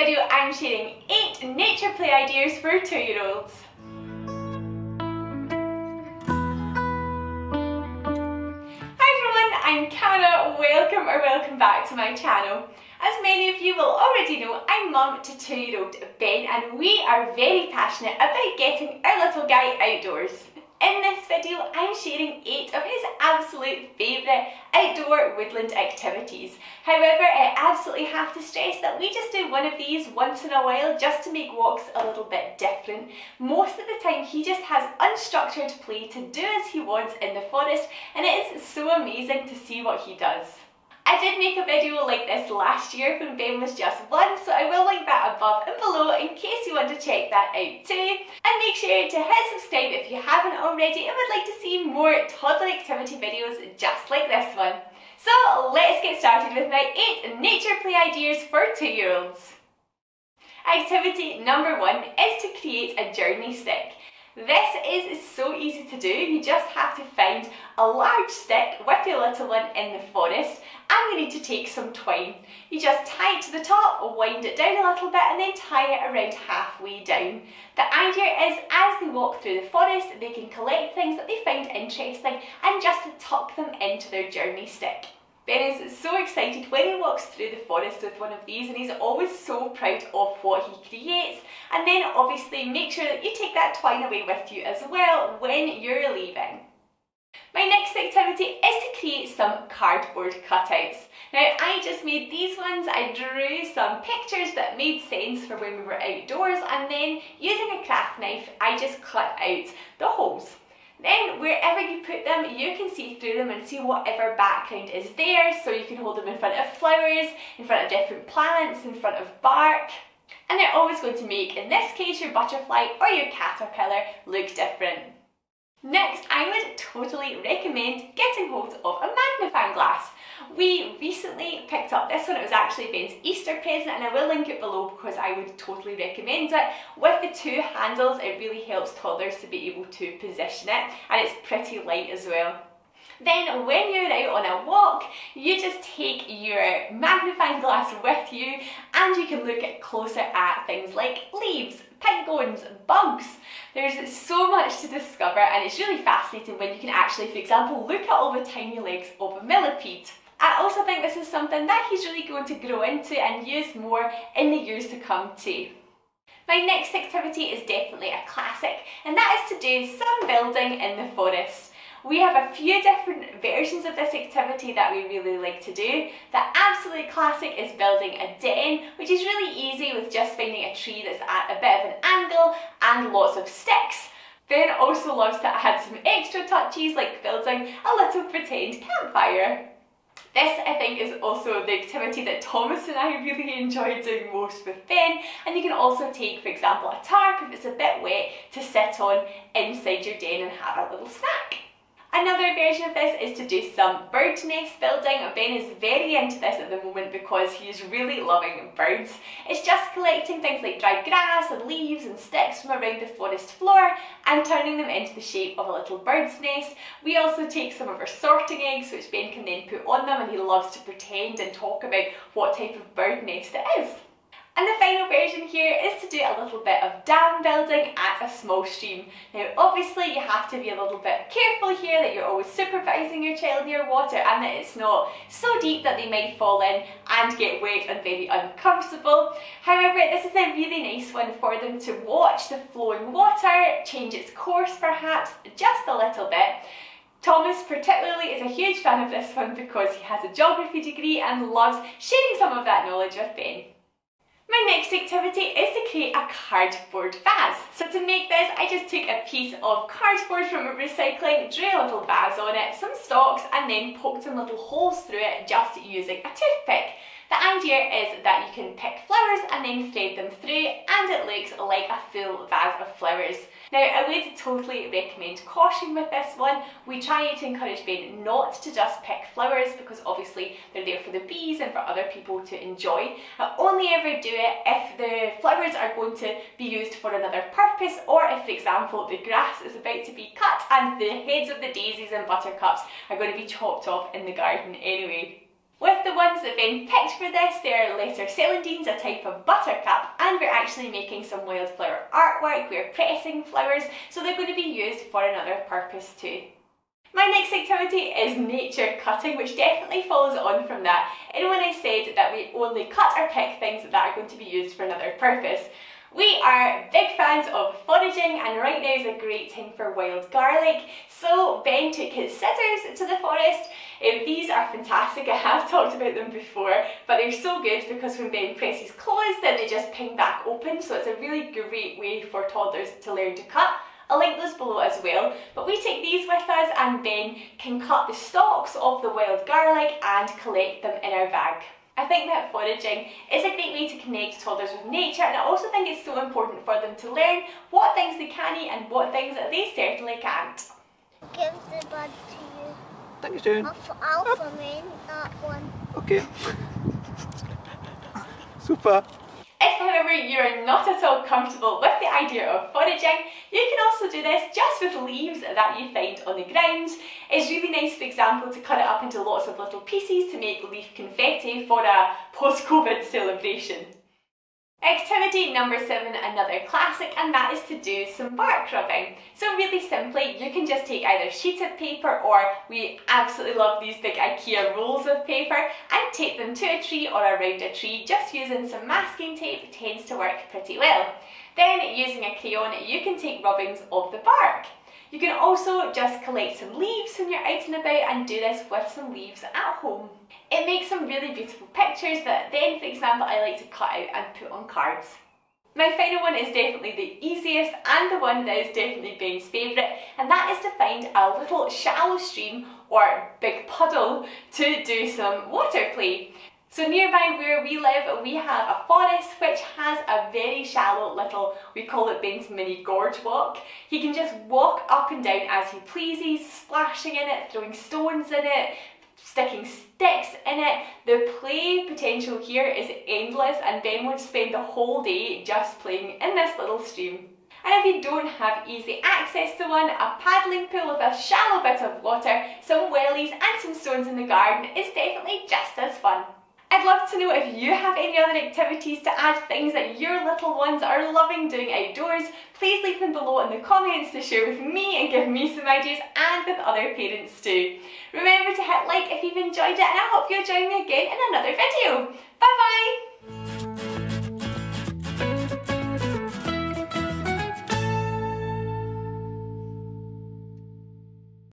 video I'm sharing 8 nature play ideas for 2-year-olds. Hi everyone, I'm Kara, welcome or welcome back to my channel. As many of you will already know, I'm mum to 2-year-old Ben and we are very passionate about getting our little guy outdoors. In this video, I'm sharing 8 of his absolute favourite outdoor woodland activities. However, I absolutely have to stress that we just do one of these once in a while just to make walks a little bit different. Most of the time, he just has unstructured play to do as he wants in the forest and it is so amazing to see what he does. I did make a video like this last year when Ben was just one, so I will link that above and below in case you want to check that out too. And make sure to hit subscribe if you haven't already and would like to see more toddler activity videos just like this one. So let's get started with my 8 nature play ideas for 2-year-olds. Activity number 1 is to create a journey stick. This is so easy to do, you just have to find a large stick with your little one in the forest and we need to take some twine. You just tie it to the top, wind it down a little bit and then tie it around halfway down. The idea is as they walk through the forest they can collect things that they find interesting and just tuck them into their journey stick. Ben is so excited when he walks through the forest with one of these and he's always so proud of what he creates and then obviously make sure that you take that twine away with you as well when you're leaving. My next activity is to create some cardboard cutouts. Now I just made these ones, I drew some pictures that made sense for when we were outdoors and then using a craft knife I just cut out the holes. Then wherever you put them, you can see through them and see whatever background is there. So you can hold them in front of flowers, in front of different plants, in front of bark. And they're always going to make, in this case, your butterfly or your caterpillar look different. Next, I would totally recommend getting hold of a magnifying glass. We recently picked up this one, it was actually Ben's Easter present and I will link it below because I would totally recommend it. With the two handles, it really helps toddlers to be able to position it and it's pretty light as well. Then when you're out on a walk, you just take your magnifying glass with you and you can look closer at things like leaves, penguins, bugs. There's so much to discover and it's really fascinating when you can actually, for example, look at all the tiny legs of a millipede. I also think this is something that he's really going to grow into and use more in the years to come too. My next activity is definitely a classic and that is to do some building in the forest. We have a few different versions of this activity that we really like to do. The absolute classic is building a den, which is really easy with just finding a tree that's at a bit of an angle and lots of sticks. Ben also loves to add some extra touches like building a little pretend campfire. This, I think, is also the activity that Thomas and I really enjoy doing most with Ben. And you can also take, for example, a tarp if it's a bit wet to sit on inside your den and have a little snack. Another version of this is to do some bird nest building. Ben is very into this at the moment because he is really loving birds. It's just collecting things like dried grass and leaves and sticks from around the forest floor and turning them into the shape of a little bird's nest. We also take some of our sorting eggs which Ben can then put on them and he loves to pretend and talk about what type of bird nest it is. And the final version here is to do a little bit of dam building at a small stream. Now obviously you have to be a little bit careful here that you're always supervising your child near water and that it's not so deep that they might fall in and get wet and very uncomfortable. However, this is a really nice one for them to watch the flowing water, change its course perhaps just a little bit. Thomas particularly is a huge fan of this one because he has a geography degree and loves sharing some of that knowledge with Ben. My next activity is to create a cardboard vase. So to make this, I just took a piece of cardboard from a recycling, drew a little vase on it, some stalks, and then poked some little holes through it just using a toothpick. The idea is that you can pick flowers and then thread them through and it looks like a full vase of flowers. Now I would totally recommend caution with this one. We try to encourage Ben not to just pick flowers because obviously they're there for the bees and for other people to enjoy. I only ever do it if the flowers are going to be used for another purpose or if for example the grass is about to be cut and the heads of the daisies and buttercups are going to be chopped off in the garden anyway. With the ones that Ben picked for this, they're lesser celandines, a type of buttercup, and we're actually making some wildflower artwork, we're pressing flowers, so they're going to be used for another purpose too. My next activity is nature cutting, which definitely follows on from that. And when I said that we only cut or pick things that are going to be used for another purpose. We are big fans of foraging and right now is a great time for wild garlic. So Ben took his scissors to the forest. Um, these are fantastic, I have talked about them before, but they're so good because when Ben presses close then they just ping back open. So it's a really great way for toddlers to learn to cut. I'll link those below as well. But we take these with us and Ben can cut the stalks of the wild garlic and collect them in our bag. I think that foraging is a great way to connect toddlers with nature and I also think it's so important for them to learn what things they can eat and what things that they certainly can't. Give the bud to you. Thanks, June. I'll, I'll for me, that one. Okay. Super. If however you're not at all comfortable with the idea of foraging, you can also do this just with leaves that you find on the ground. It's really nice for example to cut it up into lots of little pieces to make leaf confetti for a post-COVID celebration. Activity number seven, another classic, and that is to do some bark rubbing. So really simply, you can just take either sheets of paper or we absolutely love these big IKEA rolls of paper and tape them to a tree or around a tree just using some masking tape tends to work pretty well. Then using a crayon, you can take rubbings of the bark. You can also just collect some leaves when you're out and about and do this with some leaves at home. It makes some really beautiful pictures that then, for example, I like to cut out and put on cards. My final one is definitely the easiest and the one that is definitely Ben's favourite and that is to find a little shallow stream or big puddle to do some water play. So nearby where we live, we have a forest which has a very shallow little, we call it Ben's mini gorge walk. He can just walk up and down as he pleases, splashing in it, throwing stones in it, sticking sticks in it. The play potential here is endless and Ben would spend the whole day just playing in this little stream. And if you don't have easy access to one, a paddling pool with a shallow bit of water, some wellies and some stones in the garden is definitely just as fun. I'd love to know if you have any other activities to add, things that your little ones are loving doing outdoors. Please leave them below in the comments to share with me and give me some ideas and with other parents too. Remember to hit like if you've enjoyed it and I hope you'll join me again in another video. Bye bye!